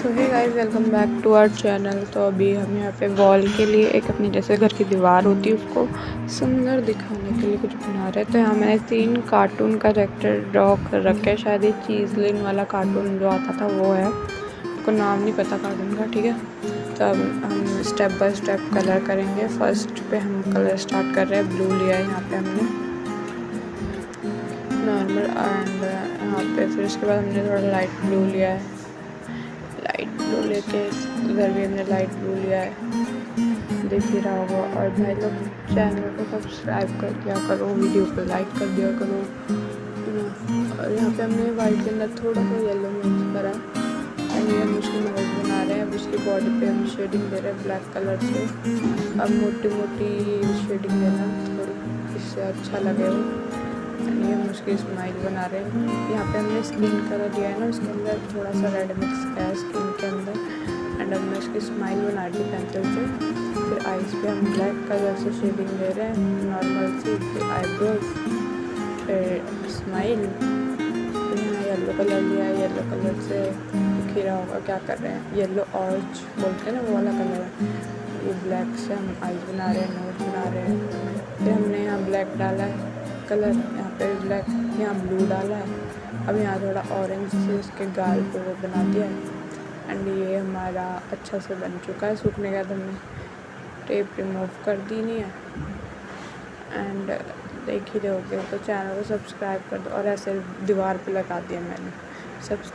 So hi guys welcome back to our channel तो अभी हम यहाँ पे वॉल के लिए एक अपनी जैसे घर की दीवार होती है, उसको सुंदर दिखाने के लिए कुछ बना रहे हैं। तो यहाँ मैंने तीन कार्टून का कैरेक्टर ड्रॉ कर रखे शायद ये चीज़लिन वाला कार्टून जो आता था, वो है। उसको नाम नहीं पता कार्टून का, ठीक है? तो अब हम स्टेप बाय स्टेप कलर करेंगे। फ़र्स्ट पे हम कलर स्टार्ट कर रहे हैं। ब्लू लिया है यहाँ पे हमने। नॉर्मल एंड यहाँ पे फिर उसके बाद हमने थोड़ा लाइट ब्लू लिया है। लाइट ब्लू लेके इधर भी हमने लाइट ब्लू लिया है देख ही रहा होगा। और भाई लोग चैनल को सब्सक्राइब कर दिया करो वीडियो को लाइक कर दिया करो। और यहाँ पे हमने वाइट के अंदर थोड़ा सा येलो मिक्स करा। एंड ये हम उसकी नोज़ बना रहे हैं। अब उसकी बॉडी पे हम शेडिंग दे रहे हैं ब्लैक कलर से। अब मोटी मोटी शेडिंग देना, थोड़ी इससे अच्छा लगे ये हम उसकी स्माइल बना रहे हैं। यहाँ पे हमने स्किन कलर दिया है ना, उसके अंदर थोड़ा सा रेड मिक्स किया है स्किन के अंदर। एंड हमने उसकी स्माइल बना दी पेंसिल से। फिर आइज़ पे हम ब्लैक कलर से शेडिंग दे रहे हैं नॉर्मल सी, फिर आईब्रोज फिर स्माइल फिर यहाँ येलो कलर लिया है येलो कलर से खीरा होगा, क्या कर रहे हैं? येलो ऑरेंज बोलते हैं ना, वो वाला कलर है ये ब्लैक से हम आइज़ बना रहे हैं नोज़ बना रहे हैं। फिर हमने यहाँ ब्लैक डाला है। कलर यहाँ पे ब्लैक यहाँ ब्लू डाला है। अब यहाँ थोड़ा ऑरेंज से उसके गाल पे वो बना दिया है। एंड ये हमारा अच्छा से बन चुका है सूखने का बाद हमने टेप रिमूव कर दी नहीं है। एंड देख ही रहोगे तो चैनल को सब्सक्राइब कर दो और ऐसे दीवार पे लगा दिया मैंने। सब